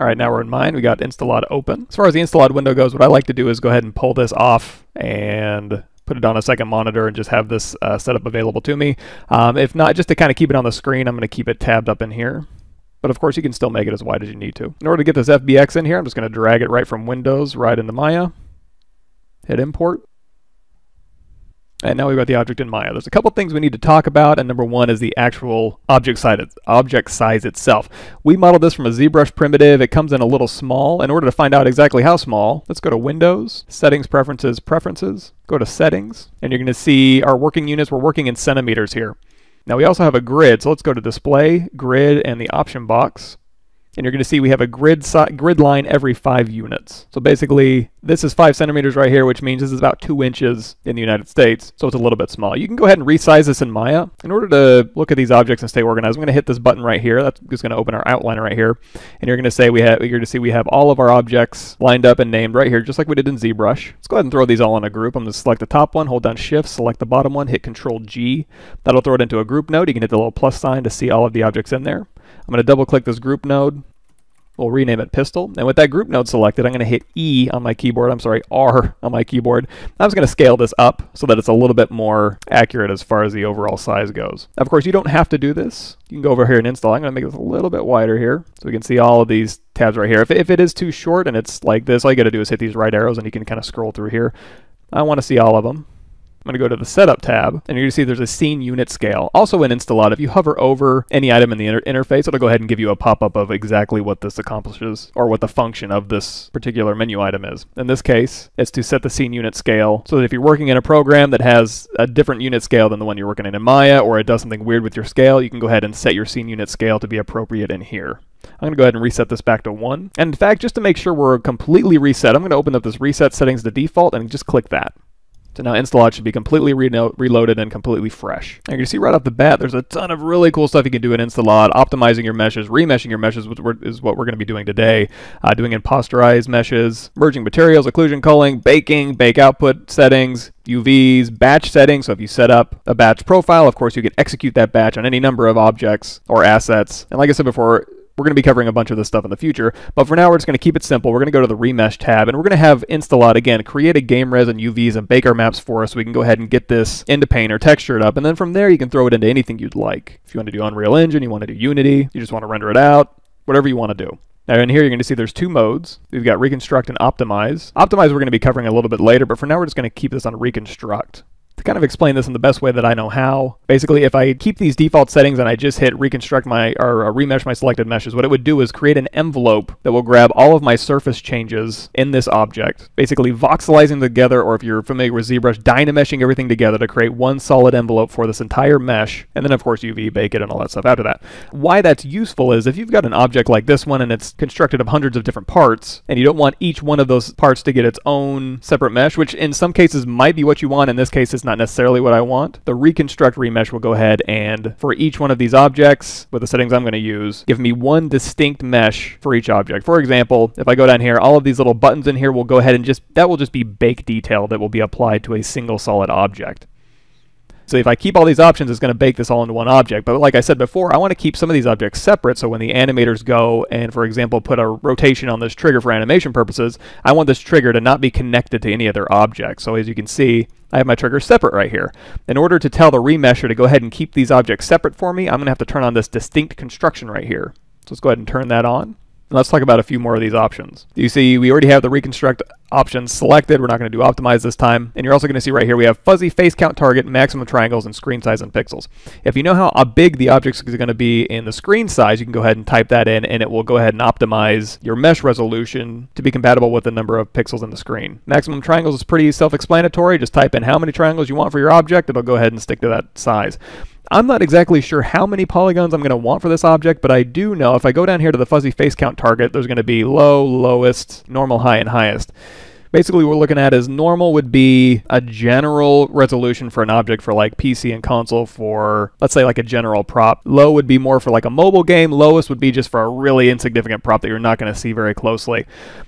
All right, now we're in Maya. We got InstaLOD open. As far as the InstaLOD window goes, what I like to do is go ahead and pull this off and put it on a second monitor and just have this uh, setup available to me. Um, if not, just to kind of keep it on the screen, I'm going to keep it tabbed up in here. But of course, you can still make it as wide as you need to. In order to get this FBX in here, I'm just going to drag it right from Windows right into Maya. Hit import. And now we've got the object in Maya. There's a couple things we need to talk about, and number one is the actual object size, object size itself. We modeled this from a ZBrush primitive. It comes in a little small. In order to find out exactly how small, let's go to Windows, Settings, Preferences, Preferences, go to Settings, and you're going to see our working units. We're working in centimeters here. Now we also have a grid, so let's go to Display, Grid, and the option box and you're going to see we have a grid grid line every five units. So basically, this is five centimeters right here, which means this is about two inches in the United States, so it's a little bit small. You can go ahead and resize this in Maya. In order to look at these objects and stay organized, I'm going to hit this button right here. That's just going to open our outliner right here, and you're going to say we have you're going to see we have all of our objects lined up and named right here, just like we did in ZBrush. Let's go ahead and throw these all in a group. I'm going to select the top one, hold down Shift, select the bottom one, hit Control G. That'll throw it into a group node. You can hit the little plus sign to see all of the objects in there. I'm going to double click this group node, We'll rename it pistol. And with that group node selected, I'm going to hit E on my keyboard. I'm sorry, R on my keyboard. I'm just going to scale this up so that it's a little bit more accurate as far as the overall size goes. Of course, you don't have to do this. You can go over here and install. I'm going to make this a little bit wider here so we can see all of these tabs right here. If, if it is too short and it's like this, all you got to do is hit these right arrows and you can kind of scroll through here. I want to see all of them. I'm going to go to the Setup tab, and you're going to see there's a scene unit scale. Also in InstaLOD, if you hover over any item in the inter interface, it'll go ahead and give you a pop-up of exactly what this accomplishes, or what the function of this particular menu item is. In this case, it's to set the scene unit scale, so that if you're working in a program that has a different unit scale than the one you're working in in Maya, or it does something weird with your scale, you can go ahead and set your scene unit scale to be appropriate in here. I'm going to go ahead and reset this back to 1. And in fact, just to make sure we're completely reset, I'm going to open up this reset settings to default and just click that. So now InstaLOD should be completely re reloaded and completely fresh. And you can see right off the bat, there's a ton of really cool stuff you can do in InstaLOD. Optimizing your meshes, remeshing your meshes is what we're going to be doing today. Uh, doing imposterized meshes, merging materials, occlusion culling, baking, bake output settings, UVs, batch settings. So if you set up a batch profile, of course, you can execute that batch on any number of objects or assets. And like I said before, we're going to be covering a bunch of this stuff in the future, but for now we're just going to keep it simple. We're going to go to the Remesh tab, and we're going to have InstaLOD, again, create a game res and UVs and bake our maps for us so we can go ahead and get this into Paint or texture it up, and then from there you can throw it into anything you'd like. If you want to do Unreal Engine, you want to do Unity, you just want to render it out, whatever you want to do. Now in here you're going to see there's two modes. We've got Reconstruct and Optimize. Optimize we're going to be covering a little bit later, but for now we're just going to keep this on Reconstruct to kind of explain this in the best way that I know how. Basically, if I keep these default settings and I just hit reconstruct my, or uh, remesh my selected meshes, what it would do is create an envelope that will grab all of my surface changes in this object, basically voxelizing together, or if you're familiar with ZBrush, dynameshing everything together to create one solid envelope for this entire mesh, and then of course UV, bake it, and all that stuff after that. Why that's useful is if you've got an object like this one and it's constructed of hundreds of different parts, and you don't want each one of those parts to get its own separate mesh, which in some cases might be what you want, in this case it's not necessarily what I want. The reconstruct remesh will go ahead and for each one of these objects, with the settings I'm going to use, give me one distinct mesh for each object. For example, if I go down here, all of these little buttons in here will go ahead and just, that will just be bake detail that will be applied to a single solid object. So if I keep all these options, it's going to bake this all into one object. But like I said before, I want to keep some of these objects separate. So when the animators go and, for example, put a rotation on this trigger for animation purposes, I want this trigger to not be connected to any other object. So as you can see, I have my trigger separate right here. In order to tell the remesher to go ahead and keep these objects separate for me, I'm going to have to turn on this distinct construction right here. So let's go ahead and turn that on. Let's talk about a few more of these options. You see, we already have the reconstruct options selected. We're not going to do optimize this time. And you're also going to see right here, we have fuzzy face count target, maximum triangles, and screen size in pixels. If you know how big the object is going to be in the screen size, you can go ahead and type that in, and it will go ahead and optimize your mesh resolution to be compatible with the number of pixels in the screen. Maximum triangles is pretty self-explanatory. Just type in how many triangles you want for your object. It'll go ahead and stick to that size. I'm not exactly sure how many polygons I'm going to want for this object, but I do know if I go down here to the fuzzy face count target, there's going to be low, lowest, normal, high, and highest. Basically, what we're looking at is normal would be a general resolution for an object for like PC and console for, let's say, like a general prop. Low would be more for like a mobile game. Lowest would be just for a really insignificant prop that you're not going to see very closely.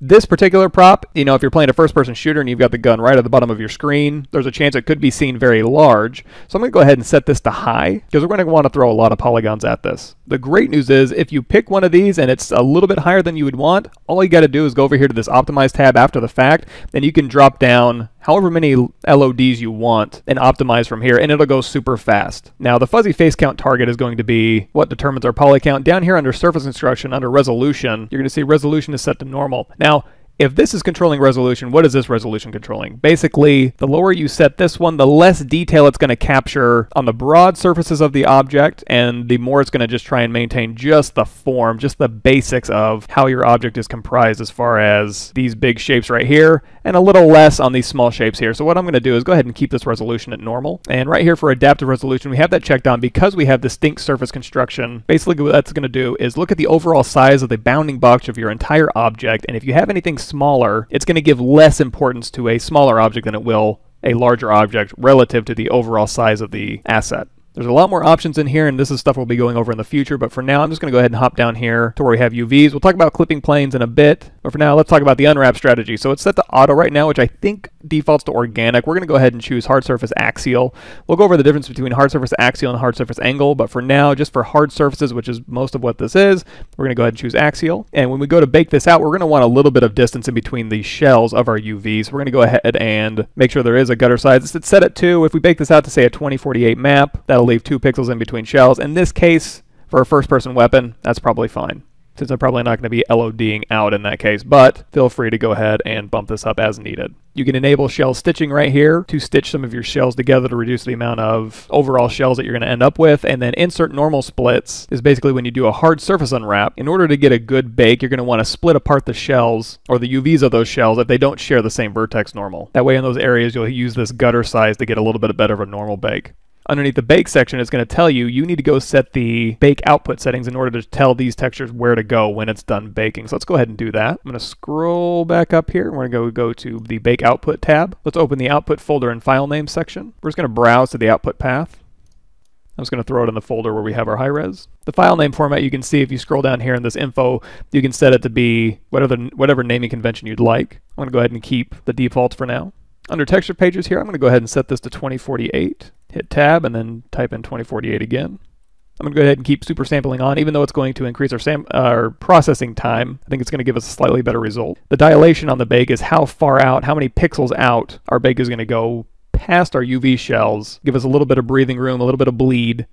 This particular prop, you know, if you're playing a first person shooter and you've got the gun right at the bottom of your screen, there's a chance it could be seen very large. So I'm going to go ahead and set this to high because we're going to want to throw a lot of polygons at this. The great news is if you pick one of these and it's a little bit higher than you would want, all you got to do is go over here to this optimize tab after the fact, and you can drop down however many LODs you want and optimize from here, and it'll go super fast. Now, the fuzzy face count target is going to be what determines our poly count. Down here under surface construction, under resolution, you're going to see resolution is set to normal. Now, if this is controlling resolution, what is this resolution controlling? Basically, the lower you set this one, the less detail it's going to capture on the broad surfaces of the object, and the more it's going to just try and maintain just the form, just the basics of how your object is comprised as far as these big shapes right here, and a little less on these small shapes here. So what I'm going to do is go ahead and keep this resolution at normal. And right here for adaptive resolution, we have that checked on because we have distinct surface construction. Basically what that's going to do is look at the overall size of the bounding box of your entire object, and if you have anything smaller, it's going to give less importance to a smaller object than it will a larger object relative to the overall size of the asset. There's a lot more options in here, and this is stuff we'll be going over in the future, but for now, I'm just going to go ahead and hop down here to where we have UVs. We'll talk about clipping planes in a bit, but for now, let's talk about the unwrap strategy. So it's set to auto right now, which I think defaults to organic. We're going to go ahead and choose hard surface axial. We'll go over the difference between hard surface axial and hard surface angle, but for now, just for hard surfaces, which is most of what this is, we're going to go ahead and choose axial. And when we go to bake this out, we're going to want a little bit of distance in between the shells of our UVs. So we're going to go ahead and make sure there is a gutter size. It's set at 2. If we bake this out to, say, a 2048 map, that'll leave 2 pixels in between shells. In this case, for a first-person weapon, that's probably fine since I'm probably not going to be LODing out in that case, but feel free to go ahead and bump this up as needed. You can enable shell stitching right here to stitch some of your shells together to reduce the amount of overall shells that you're going to end up with, and then insert normal splits is basically when you do a hard surface unwrap. In order to get a good bake, you're going to want to split apart the shells, or the UVs of those shells, if they don't share the same vertex normal. That way in those areas you'll use this gutter size to get a little bit better of a normal bake underneath the bake section, it's going to tell you you need to go set the bake output settings in order to tell these textures where to go when it's done baking. So let's go ahead and do that. I'm going to scroll back up here. We're going to go, go to the bake output tab. Let's open the output folder and file name section. We're just going to browse to the output path. I'm just going to throw it in the folder where we have our high res. The file name format you can see if you scroll down here in this info, you can set it to be whatever, whatever naming convention you'd like. I'm going to go ahead and keep the defaults for now. Under texture pages here, I'm going to go ahead and set this to 2048 hit tab and then type in 2048 again. I'm going to go ahead and keep super sampling on, even though it's going to increase our, sam uh, our processing time. I think it's going to give us a slightly better result. The dilation on the bake is how far out, how many pixels out our bake is going to go past our UV shells, give us a little bit of breathing room, a little bit of bleed,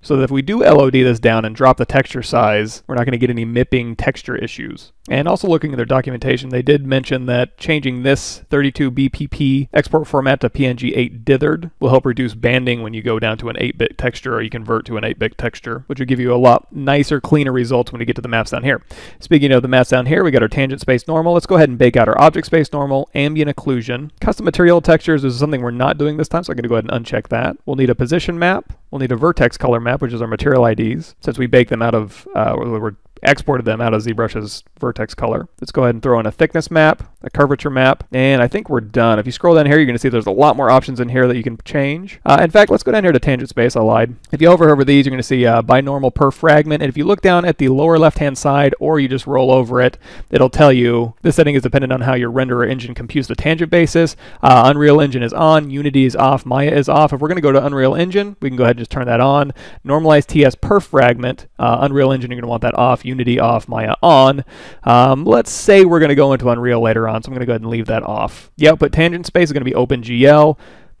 so that if we do LOD this down and drop the texture size, we're not going to get any mipping texture issues. And also looking at their documentation, they did mention that changing this 32 BPP export format to PNG 8 dithered will help reduce banding when you go down to an 8-bit texture or you convert to an 8-bit texture, which will give you a lot nicer, cleaner results when you get to the maps down here. Speaking of the maps down here, we got our tangent space normal. Let's go ahead and bake out our object space normal, ambient occlusion. Custom material textures is something we're not doing this time, so I'm going to go ahead and uncheck that. We'll need a position map. We'll need a vertex color map, which is our material IDs, since we bake them out of, uh, we're exported them out of ZBrush's vertex color. Let's go ahead and throw in a thickness map, a curvature map, and I think we're done. If you scroll down here, you're going to see there's a lot more options in here that you can change. Uh, in fact, let's go down here to tangent space. I lied. If you hover over these, you're going to see uh, binormal per fragment, and if you look down at the lower left-hand side, or you just roll over it, it'll tell you this setting is dependent on how your renderer engine computes the tangent basis. Uh, Unreal Engine is on, Unity is off, Maya is off. If we're going to go to Unreal Engine, we can go ahead and just turn that on. Normalize TS per fragment. Uh, Unreal Engine, you're going to want that off. Unity off, Maya on. Um, let's say we're going to go into Unreal later on, so I'm going to go ahead and leave that off. The output tangent space is going to be OpenGL.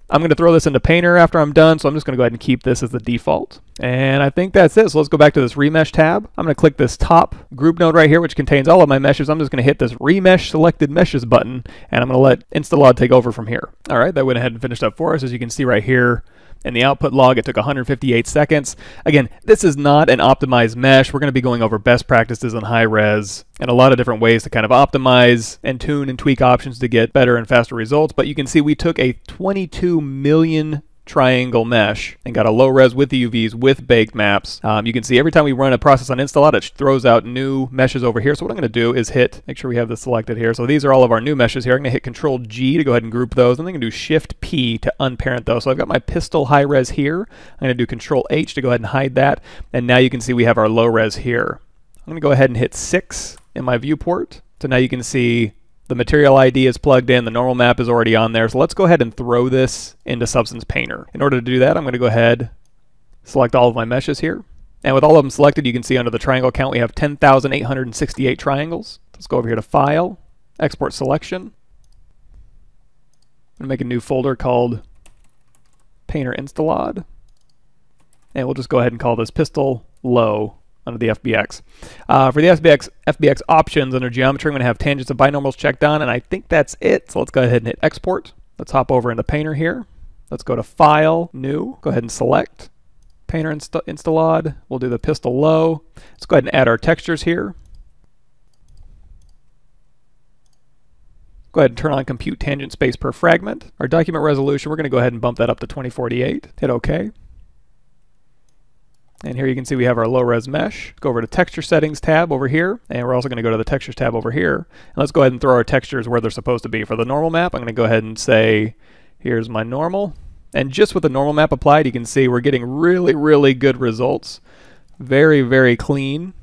I'm going to throw this into Painter after I'm done, so I'm just going to go ahead and keep this as the default. And I think that's it. So let's go back to this remesh tab. I'm going to click this top group node right here, which contains all of my meshes. I'm just going to hit this remesh selected meshes button, and I'm going to let InstaLOD take over from here. All right, that went ahead and finished up for us. As you can see right here, in the output log, it took 158 seconds. Again, this is not an optimized mesh. We're going to be going over best practices on high res and a lot of different ways to kind of optimize and tune and tweak options to get better and faster results. But you can see we took a 22 million triangle mesh and got a low res with the UVs with baked maps. Um, you can see every time we run a process on InstaLOD, it throws out new meshes over here. So what I'm going to do is hit, make sure we have this selected here. So these are all of our new meshes here. I'm going to hit Control G to go ahead and group those. And then I'm going to do Shift P to unparent those. So I've got my pistol high res here. I'm going to do Control H to go ahead and hide that. And now you can see we have our low res here. I'm going to go ahead and hit 6 in my viewport. So now you can see the material ID is plugged in, the normal map is already on there. So let's go ahead and throw this into Substance Painter. In order to do that, I'm going to go ahead, select all of my meshes here. And with all of them selected, you can see under the triangle count, we have 10,868 triangles. Let's go over here to File, Export Selection. I'm to make a new folder called Painter InstaLOD. And we'll just go ahead and call this Pistol Low under the FBX. Uh, for the FBX, FBX options under geometry, I'm going to have tangents and binormals checked on, and I think that's it. So let's go ahead and hit export. Let's hop over into Painter here. Let's go to File, New. Go ahead and select Painter inst InstaLOD. We'll do the pistol low. Let's go ahead and add our textures here. Go ahead and turn on compute tangent space per fragment. Our document resolution, we're going to go ahead and bump that up to 2048. Hit OK. And here you can see we have our low res mesh. Go over to texture settings tab over here, and we're also going to go to the textures tab over here. And let's go ahead and throw our textures where they're supposed to be. For the normal map, I'm going to go ahead and say, here's my normal. And just with the normal map applied, you can see we're getting really, really good results. Very, very clean.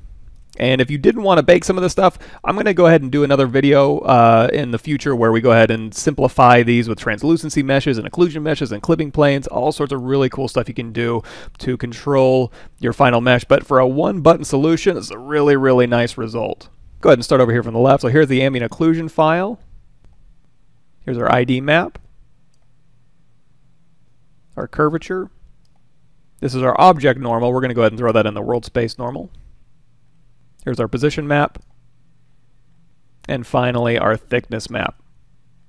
And if you didn't want to bake some of this stuff, I'm going to go ahead and do another video uh, in the future where we go ahead and simplify these with translucency meshes and occlusion meshes and clipping planes, all sorts of really cool stuff you can do to control your final mesh. But for a one button solution, it's a really, really nice result. Go ahead and start over here from the left. So here's the ambient occlusion file. Here's our ID map, our curvature. This is our object normal. We're going to go ahead and throw that in the world space normal. Here's our position map. And finally, our thickness map.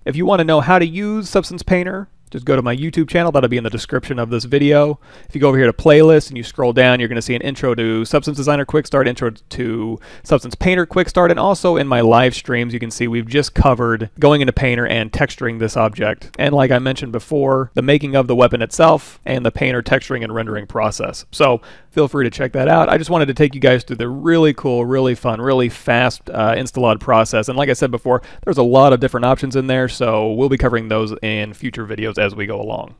If you want to know how to use Substance Painter, just go to my YouTube channel. That'll be in the description of this video. If you go over here to playlist and you scroll down, you're going to see an intro to Substance Designer Quick Start, intro to Substance Painter Quick Start, and also in my live streams, you can see we've just covered going into Painter and texturing this object. And like I mentioned before, the making of the weapon itself and the Painter texturing and rendering process. So feel free to check that out. I just wanted to take you guys through the really cool, really fun, really fast uh, InstaLOD process. And like I said before, there's a lot of different options in there, so we'll be covering those in future videos as we go along.